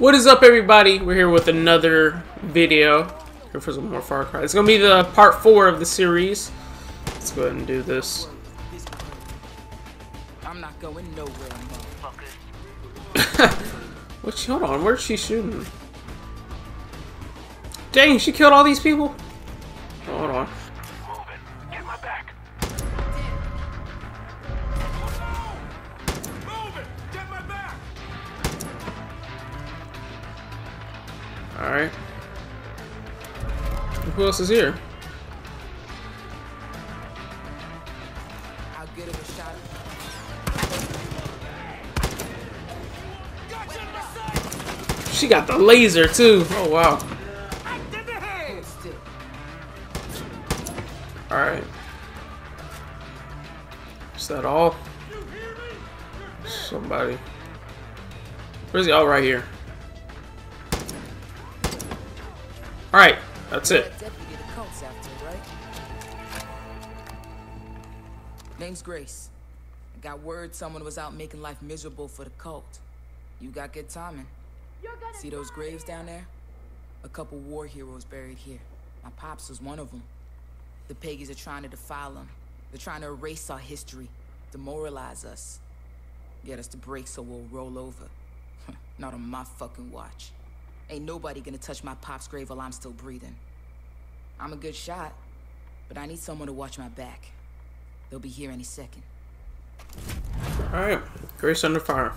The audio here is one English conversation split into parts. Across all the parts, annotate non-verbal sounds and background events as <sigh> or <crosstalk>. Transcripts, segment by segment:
What is up, everybody? We're here with another video. Here for some more Far Cry. It's gonna be the part four of the series. Let's go ahead and do this. I'm not going nowhere. <laughs> What? Hold on. Where's she shooting? Dang, she killed all these people. Hold on. All right. Who else is here? I'll get him a shot. She got the laser too. Oh wow. All right. Is that all? Somebody. Where's he? All right here. All right, that's it. Deputy the cult's after, right? Name's Grace. I got word someone was out making life miserable for the cult. You got good timing. See those graves down there? A couple war heroes buried here. My pops was one of them. The Peggies are trying to defile them. They're trying to erase our history, demoralize us, get us to break so we'll roll over. <laughs> Not on my fucking watch. Ain't nobody gonna touch my pop's grave while I'm still breathing. I'm a good shot, but I need someone to watch my back. They'll be here any second. All right, Grace under fire.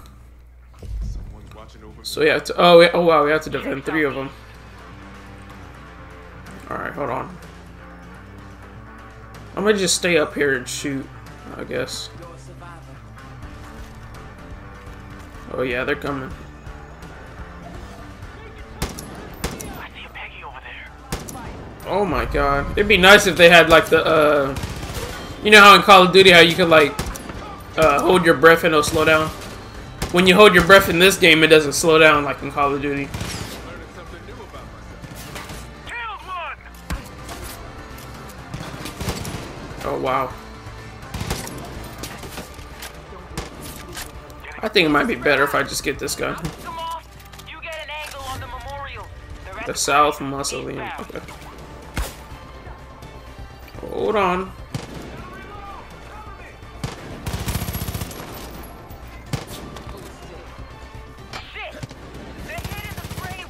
Someone's watching over So yeah, to, oh yeah, oh wow, we have to defend three of them. All right, hold on. I'm gonna just stay up here and shoot. I guess. You're a survivor. Oh yeah, they're coming. Oh my god. It'd be nice if they had like the uh you know how in Call of Duty how you could like uh hold your breath and it'll slow down? When you hold your breath in this game it doesn't slow down like in Call of Duty. Learning something new about myself. Killed one! Oh wow. I think it might be better if I just get this gun. Come off. You get an angle on the memorial. The rest The of South Mausoleum. Okay. Hold on.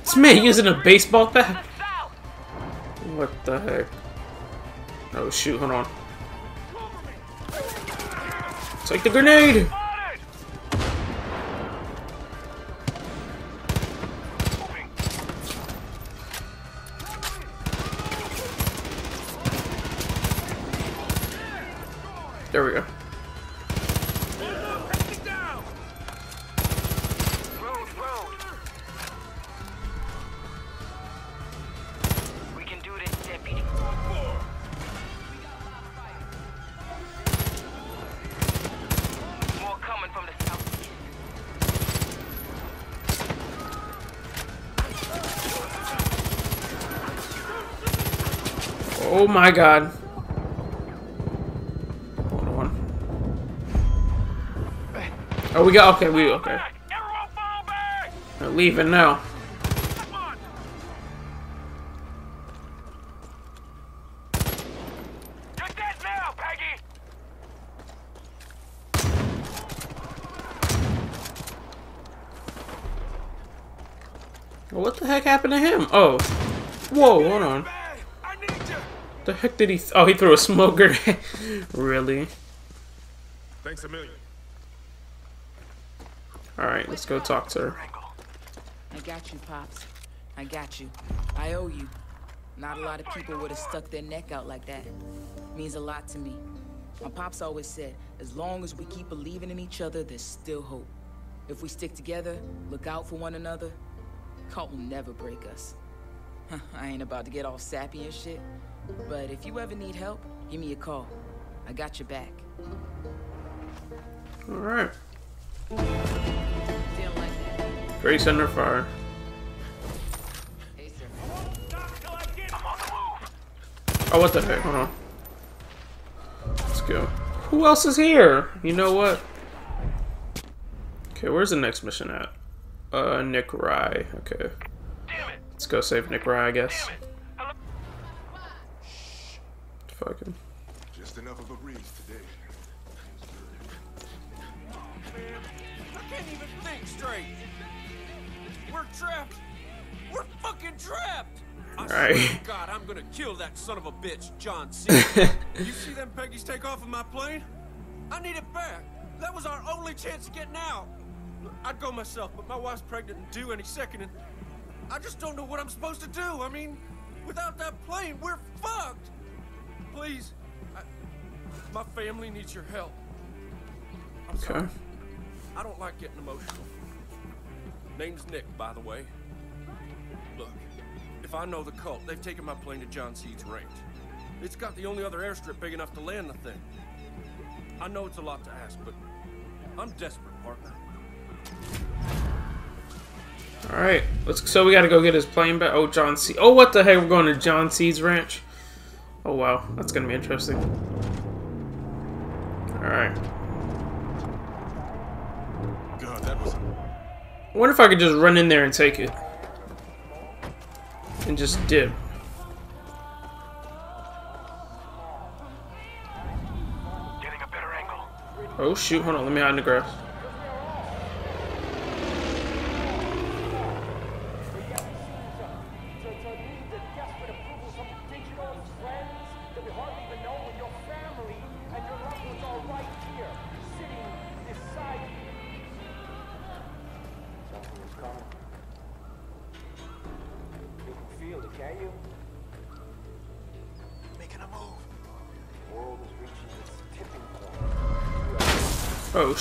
It's me using a baseball bat. What the heck? Oh shoot, hold on. Take the grenade! There we go. Take it down! Road, road. We can do this, deputy. More coming from the south. Oh my god. Oh, we got okay. We okay. Back! Fall back! We're leaving now. You're dead now, Peggy! What the heck happened to him? Oh, whoa! Hold on. Bag! I need you! The heck did he? Th oh, he threw a smoke grenade. <laughs> really? Thanks a million. All right, let's go talk to her. I got you, Pops. I got you. I owe you. Not a lot of people would have stuck their neck out like that. Means a lot to me. My pops always said, as long as we keep believing in each other, there's still hope. If we stick together, look out for one another, cult will never break us. <laughs> I ain't about to get all sappy and shit, but if you ever need help, give me a call. I got your back. All right, that. Grace under fire. Hey, sir. I'm on the move. Oh, what the heck? Hold on. Let's go. Who else is here? You know what? Okay, where's the next mission at? Uh, Nick Rye. Okay. Let's go save Nick Rye, I guess. Damn it! Hello? Fucking. Just enough of a breeze today. man. I can't even think straight. We're trapped. We're fucking trapped. I swear Alright. to God, I'm gonna kill that son of a bitch, John Seed. <laughs> you see them Peggy's take off of my plane? I need it back. That was our only chance of getting out. I'd go myself, but my wife's pregnant and due any second, and I just don't know what I'm supposed to do. I mean, without that plane, we're fucked. Please, I, my family needs your help. I'm sorry. Okay. I don't like getting emotional. Name's Nick, by the way. Look, if I know the cult, they've taken my plane to John Seed's range. It's got the only other airstrip big enough to land the thing. I know it's a lot to ask, but I'm desperate, partner. All right. Let's. So we got to go get his plane back. Oh, John Seed. Oh, what the heck? We're going to John Seed's ranch. Oh wow, that's gonna be interesting. All right. God, that was. I wonder if I could just run in there and take it. And just dip. Getting a better angle. Oh shoot, hold on, let me hide in the grass.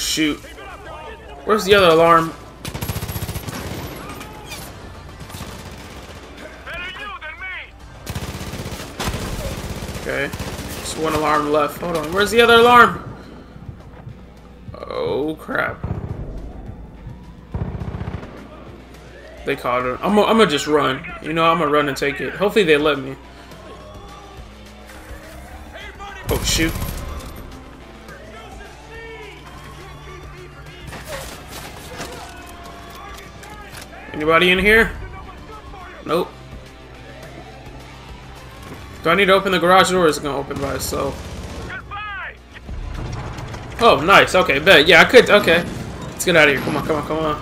Shoot. Where's the other alarm? Okay. Just one alarm left. Hold on. Where's the other alarm? Oh crap. They caught her. I'm gonna just run. You know, I'm gonna run and take it. Hopefully they let me. Oh shoot. Anybody in here? Nope. Do I need to open the garage door or is it gonna open by itself? Oh, nice. Okay, bet. Yeah, I could. Okay. Let's get out of here. Come on, come on, come on.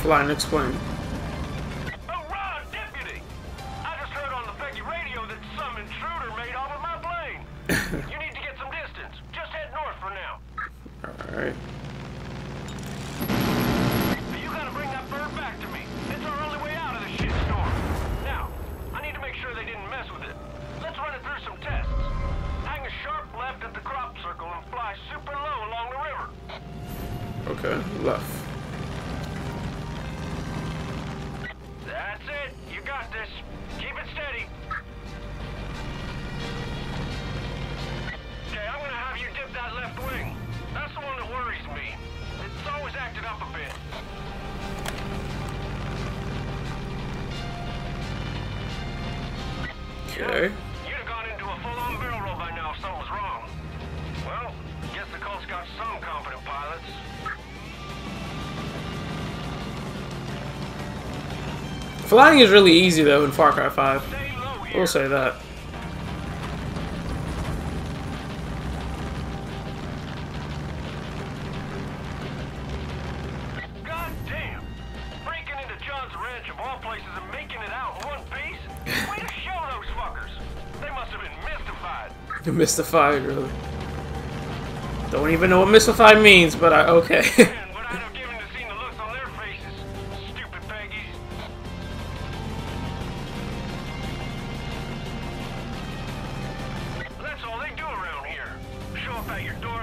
Fly and. Okay. You'd have gone into a full-on barrel roll by now if something was wrong. Well, guess the Colt's got some competent pilots. Flying is really easy though in Far Cry 5. Stay low here. We'll say that. Mystified. Really. Don't even know what mystified means, but I okay. <laughs> That's all they do around here. Show up at your door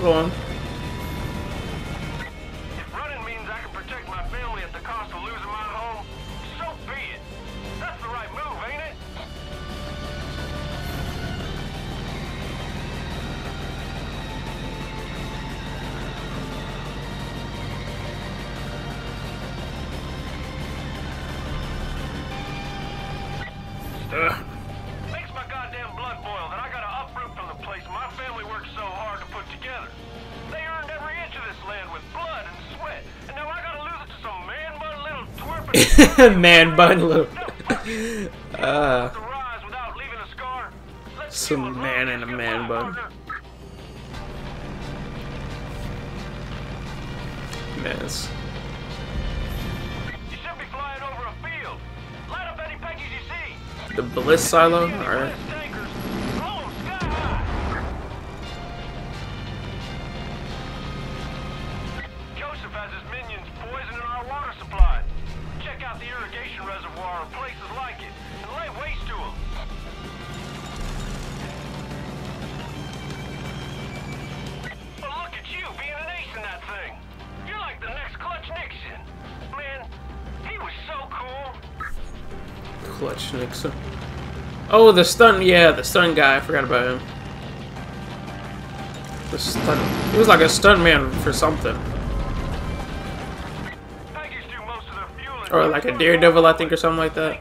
hold on. <laughs> Man bun little. Uh. Rise without leaving a scar. Let's Some man in a man bun. mess. You should be flying over a field. Light up any Peggies you see. The Bliss Silo? Alright. Irrigation reservoir or places like it, and lay waste to them. Look at you being an ace in that thing. You're like the next Clutch Nixon. Man, he was so cool. Clutch Nixon. Oh, the stunt. Yeah, the stunt guy. I forgot about him. The stunt. He was like a stunt man for something. Or like a Daredevil, I think, or something like that.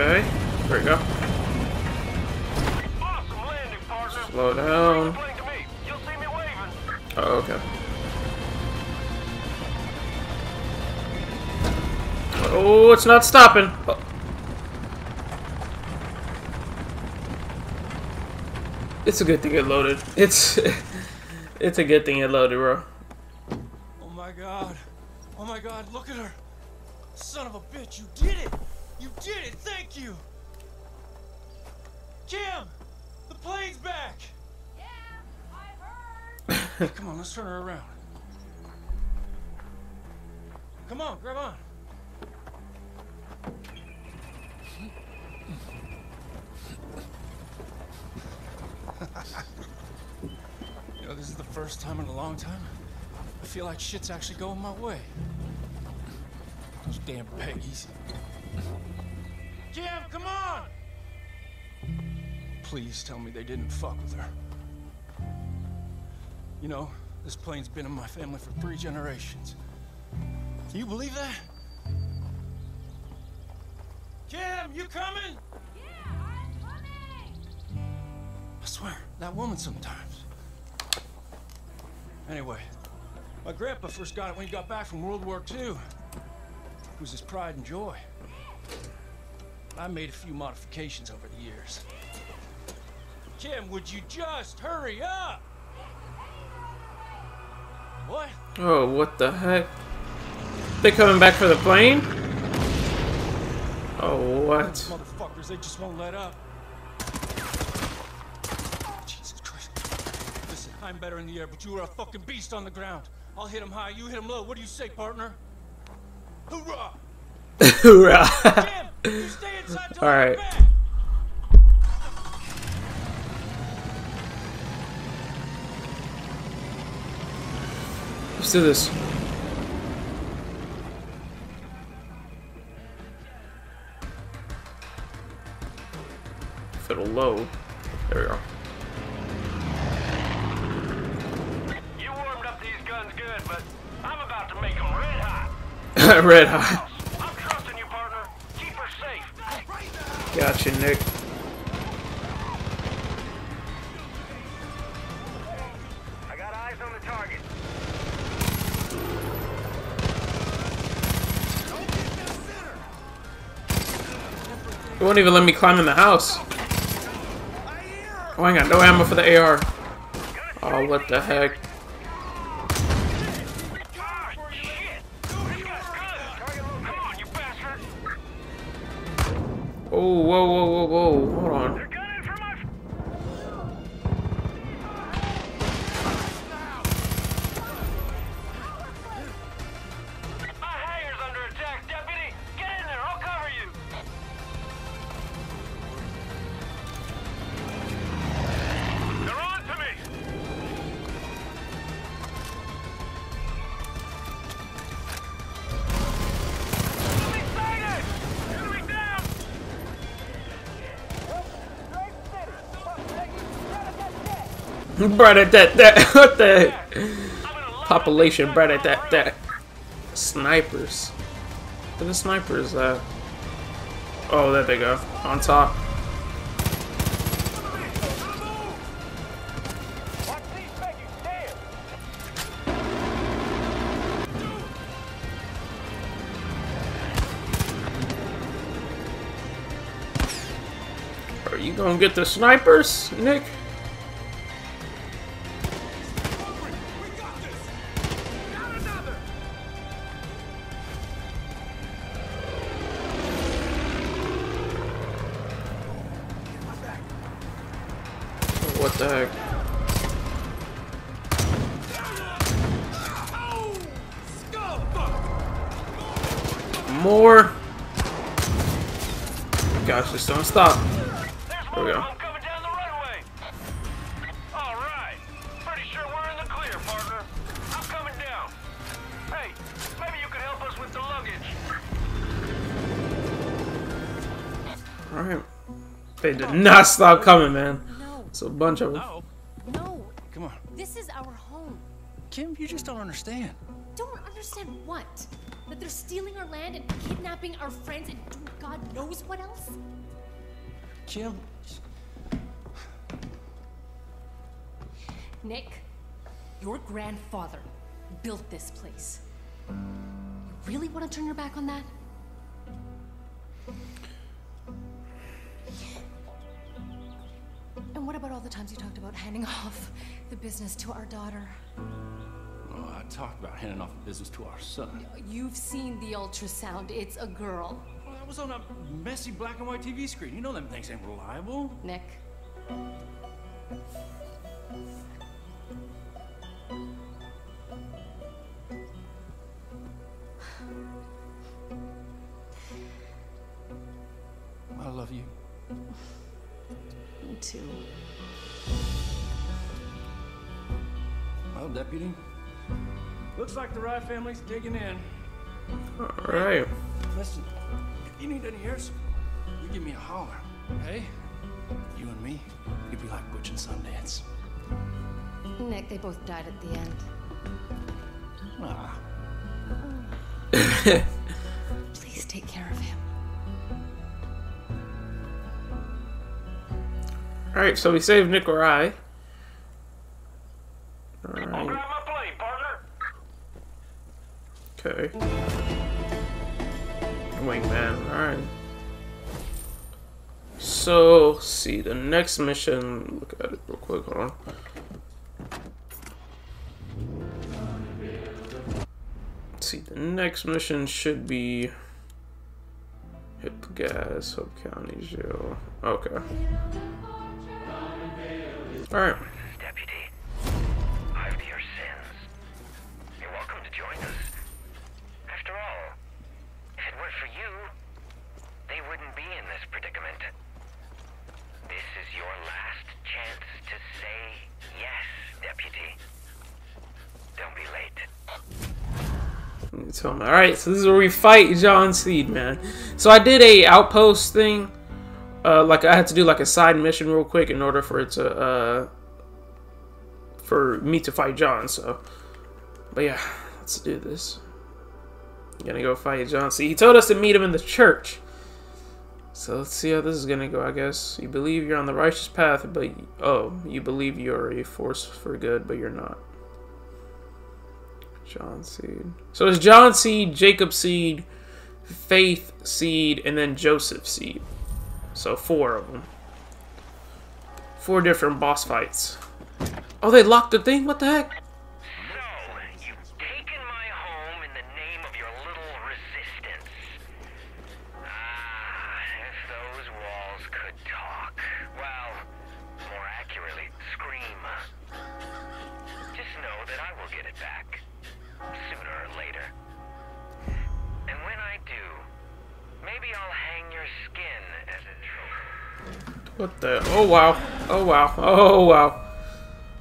Okay. There we go. Slow down. Oh, okay. Oh, it's not stopping. Oh. It's a good thing it loaded. It's <laughs> it's a good thing it loaded, bro. Oh my god. Oh my god, look at her. Son of a bitch, you did it! You did it! Thank you! Kim! The plane's back! Yeah, I heard. Come on, let's turn her around. Come on, grab on. you know, this is the first time in a long time I feel like shit's actually going my way. Those damn Peggies. Please tell me they didn't fuck with her. You know, this plane's been in my family for three generations. Can you believe that? Kim, you coming? Yeah, I'm coming. I swear, that woman sometimes. Anyway, my grandpa first got it when he got back from World War II. It was his pride and joy. I made a few modifications over the years. Kim, would you just hurry up? What? Oh, what the heck? They coming back for the plane? Oh, what? Motherfuckers, they just won't let up. Jesus Christ. Listen, I'm better in the air, but you are a fucking beast on the ground. I'll hit him high, you hit him low. What do you say, partner? Hoorah! <laughs> Hoorah! Damn! You stay inside till <laughs> All right. Let's do this. If low. There we are. You warmed up these guns good, but I'm about to make them red hot. <laughs> red hot. I'm trusting you, partner. Keep her safe. Gotcha, Nick. It won't even let me climb in the house. Oh, I got no ammo for the AR. Oh, what the heck. Oh, whoa, whoa, whoa, whoa. Hold on. Brat at that, that, <laughs> what the heck? Population, brat at that, that. Snipers. Where the snipers at? Oh, there they go. On top. Are you gonna get the snipers, Nick? Us with the luggage. Alright. They did not stop coming, man. No, It's a bunch of them. No. come on. This is our home. Kim, you just don't understand. Don't understand what? That they're stealing our land and kidnapping our friends and doing God knows what else? Kim, Nick, your grandfather built this place. You really want to turn your back on that? And what about all the times you talked about handing <laughs> off the business to our daughter? oh, I talked about handing off the business to our son. You've seen the ultrasound. It's a girl. Well, that was on a messy black and white TV screen. You know them things ain't reliable. Nick. I love you. Me too. Well, deputy, looks like the Rye family's digging in. Alright. Listen, if you need any air support, you give me a holler. Hey, you and me, we'd be like Butch and Sundance. Nick, they both died at the end. Ah, <laughs> Please take care of him. Alright, so we saved Nick or I'll So, see, the next mission, look at it real quick, hold on. See, the next mission should be hit the gas, Hope County Jail. Okay. Alright. Deputy, I've your sins. You're welcome to join us. After all, if it weren't for you, they wouldn't be in this predicament. This is your last chance to say yes, Deputy. Don't be late. You tell. All right, so this is where we fight John Seed, man. So I did a outpost thing uh, like I had to do like a side mission real quick in order for it to uh, for me to fight John. So, but yeah, let's do this. I'm gonna go fight John. See, he told us to meet him in the church. So let's see how this is gonna go. I guess you believe you're on the righteous path, but oh, you believe you're a force for good, but you're not. John seed. So it's John seed, Jacob seed, Faith seed, and then Joseph seed. So four of them. Four different boss fights. Oh, they locked the thing? What the heck? What the? Oh wow! Oh wow! Oh wow!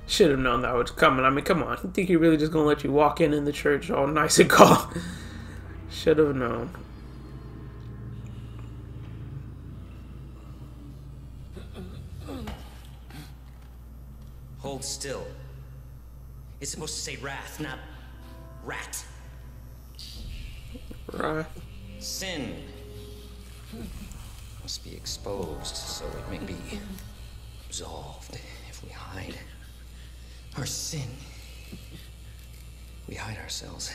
Should have known that was coming. I mean, come on. You think he really just gonna let you walk in in the church all nice and calm? <laughs> Should have known. Hold still. It's supposed to say wrath, not rat. So it may be absolved if we hide our sin. We hide ourselves.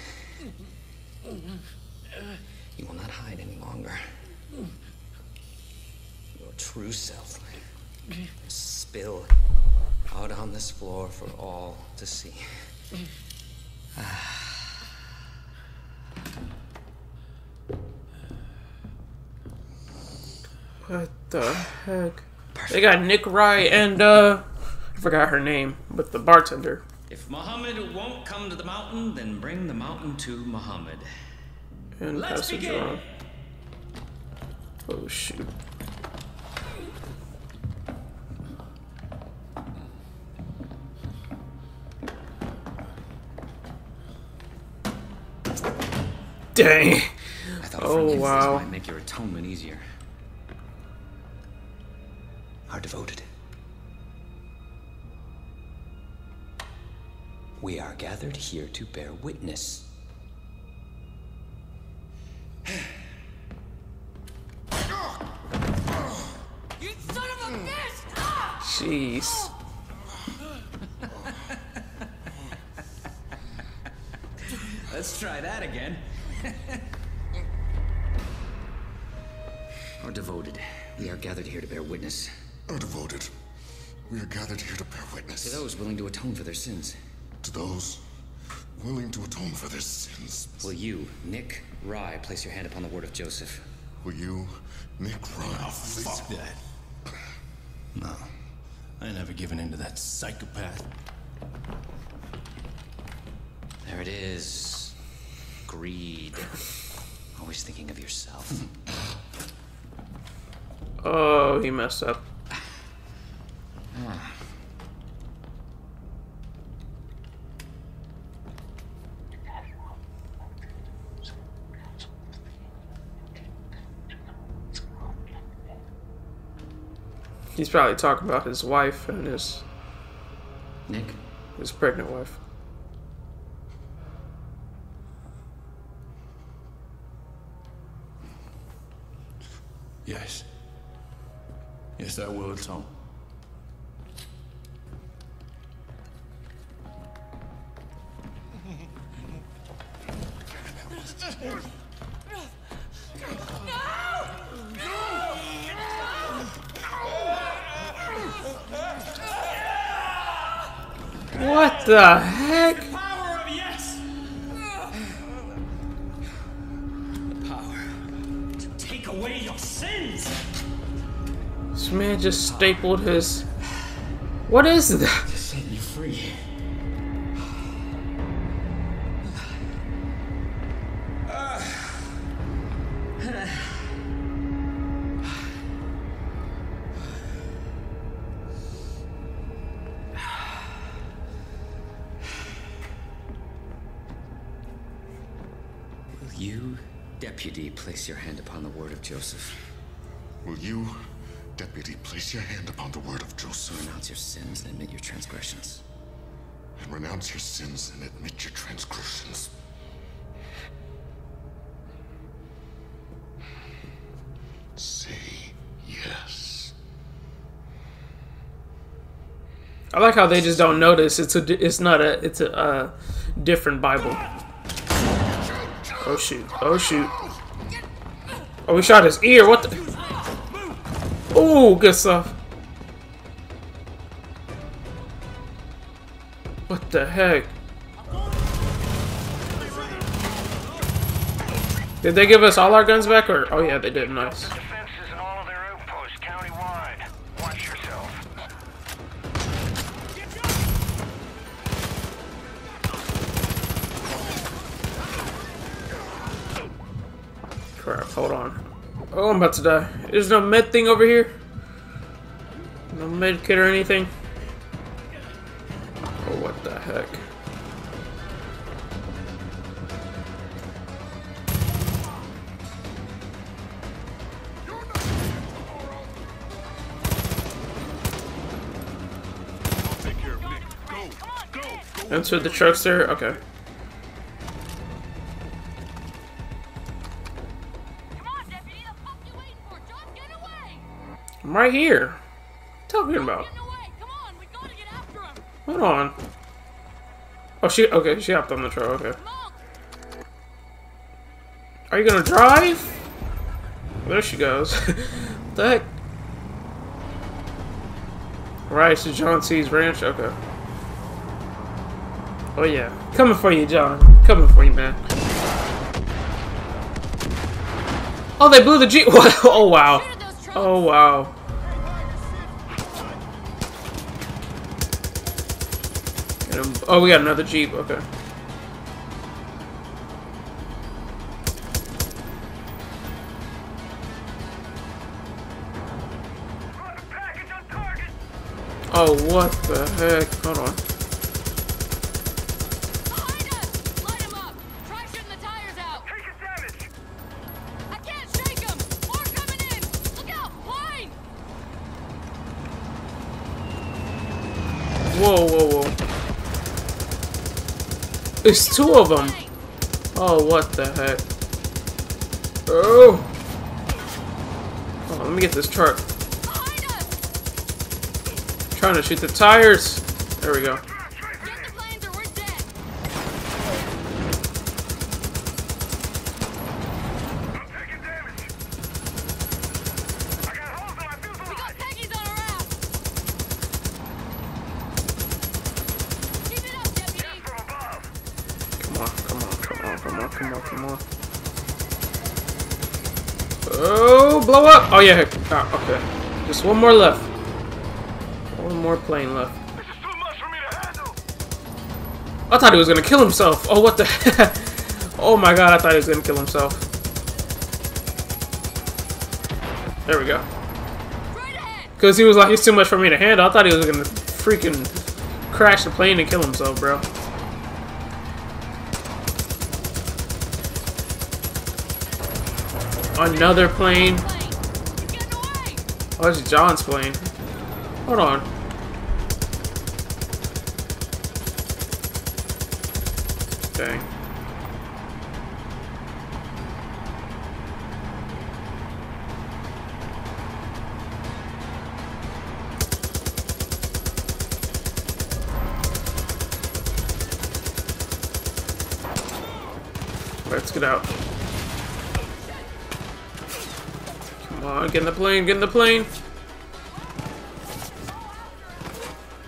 You will not hide any longer. Your true self will spill out on this floor for all to see. What the heck? They got Nick Rye and uh, I forgot her name, but the bartender. If Muhammad won't come to the mountain, then bring the mountain to Muhammad. And Let's Pastor begin. John. Oh shoot. Dang. I thought Oh, a friendly wow. might make your atonement easier. Our devoted. We are gathered here to bear witness. You son of a bitch! Jeez. Let's try that again. are devoted. We are gathered here to bear witness Are devoted. We are gathered here to bear witness. to those willing to atone for their sins. to those willing to atone for their sins. Will you, Nick Rye, place your hand upon the word of Joseph? Will you, Nick Ryan, oh, please? Fuck that. No. I ain't never given in to that psychopath. There it is. Greed. Always thinking of yourself. <laughs> Oh, he messed up. He's probably talking about his wife and his Nick, his pregnant wife. Yes. Yes, I will atone. The heck? power of yes! The power to take away your sins! This man just stapled his. What is that? You, deputy, place your hand upon the word of Joseph. Will you, Deputy, place your hand upon the word of Joseph. Renounce your sins and admit your transgressions. And renounce your sins and admit your transgressions. Say yes. I like how they just don't notice. It's a. It's not a. It's a uh, different Bible. Oh shoot! Oh shoot! Oh, we shot his ear. What the? Oh, good stuff. What the heck? Did they give us all our guns back, or? Oh yeah, they did. Nice. Crap, hold on. Oh, I'm about to die. There's no med thing over here? No med kit or anything? Oh, what the heck? Enter the trucks there? Okay. I'm right here. Talking about? Come on, we gotta get after him! Hold on. Oh, she, okay, she hopped on the truck, okay. Are you gonna drive? There she goes. <laughs> what the heck? Right to John Seed's ranch? Okay. Oh yeah. Coming for you, John. Coming for you, man. Oh, they blew the Jeep. <laughs> oh, wow. Shoot at those trucks! Oh, wow. Him. Oh, we got another Jeep. Okay. Oh, what the heck? Hold on. There's two of them. Oh, what the heck? Oh. On, let me get this truck. Us! trying to shoot the tires. There we go. On. Oh, blow up! Oh yeah, ah, okay. Just one more left. One more plane left. This is too much for me to handle. I thought he was gonna kill himself. Oh, what the? <laughs> Oh my god, I thought he was gonna kill himself. There we go. Because he was like, he's too much for me to handle. I thought he was gonna freaking crash the plane and kill himself, bro. Another plane. Oh, it's John's plane. Hold on. Dang. Let's get out. Come on, get in the plane, get in the plane.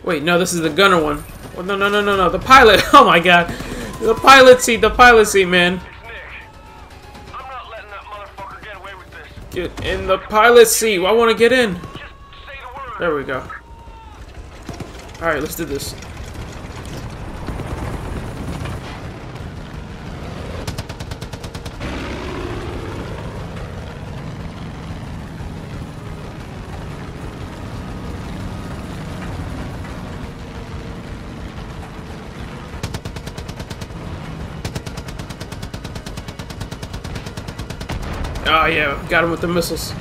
Wait, no, this is the gunner one. Oh, no, no, no, no, no, the pilot. <laughs> Oh my god. The pilot seat, the pilot seat, man. It's Nick. I'm not letting that motherfucker get away with this. Get in the pilot seat. I want to get in. Just say the word. There we go. Alright, let's do this. Got him with the missiles.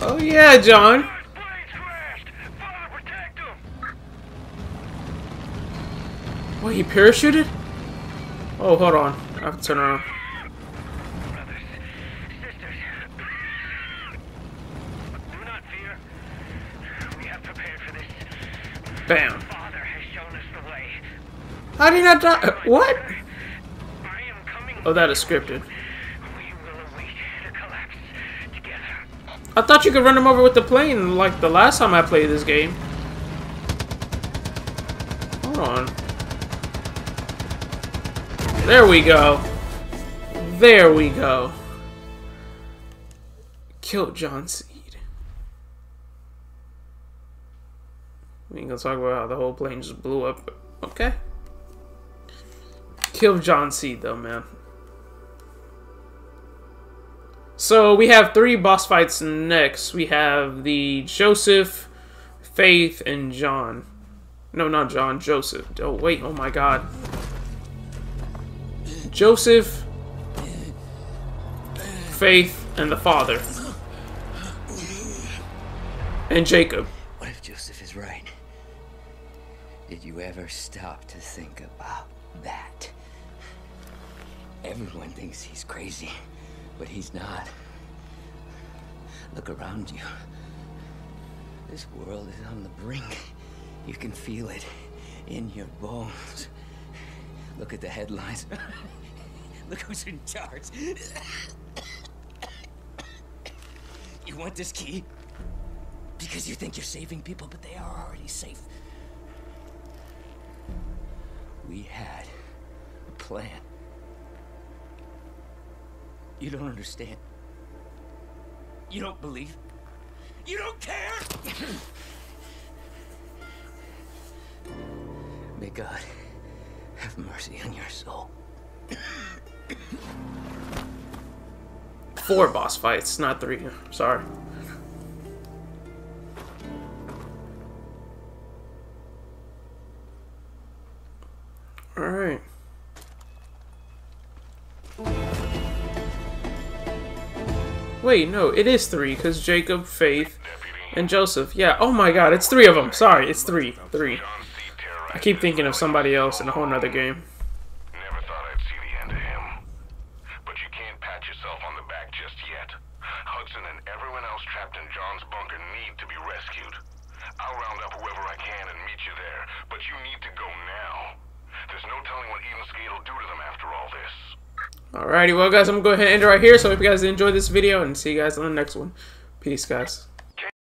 Oh yeah, John. Wait, he parachuted? Oh, hold on. I have to turn around. How did he not die? What? Oh, that is scripted. We will await the collapse together. I thought you could run him over with the plane like the last time I played this game. Hold on. There we go. There we go. Killed John Seed. We ain't gonna talk about how the whole plane just blew up. Okay. Killed John Seed though, man. So we have three boss fights next. We have the Joseph, Faith, and John. No, not John, Joseph. Oh, wait, oh my god. Joseph, Faith, and the father. And Jacob. What if Joseph is right? Did you ever stop to think about that? Everyone thinks he's crazy, but he's not. Look around you. This world is on the brink. You can feel it in your bones. Look at the headlines. <laughs> Look who's in charge. you want this key? Because you think you're saving people, but they are already safe. We had a plan. You don't understand. You don't believe. You don't care! May God have mercy on your soul. Four boss fights, not three. Sorry. Wait, no, it is three, because Jacob, Faith, and Joseph. Yeah, oh my god, it's three of them. Sorry, it's three. Three. I keep thinking of somebody else in a whole nother game. Never thought I'd see the end of him. But you can't pat yourself on the back just yet. Hudson and everyone else trapped in John's bunker need to be rescued. I'll round up whoever I can and meet you there, but you need to go now. There's no telling what Eden's Gate will do to them after all this. Alrighty, well guys, I'm gonna go ahead and end it right here. So I hope you guys enjoyed this video and see you guys on the next one. Peace, guys.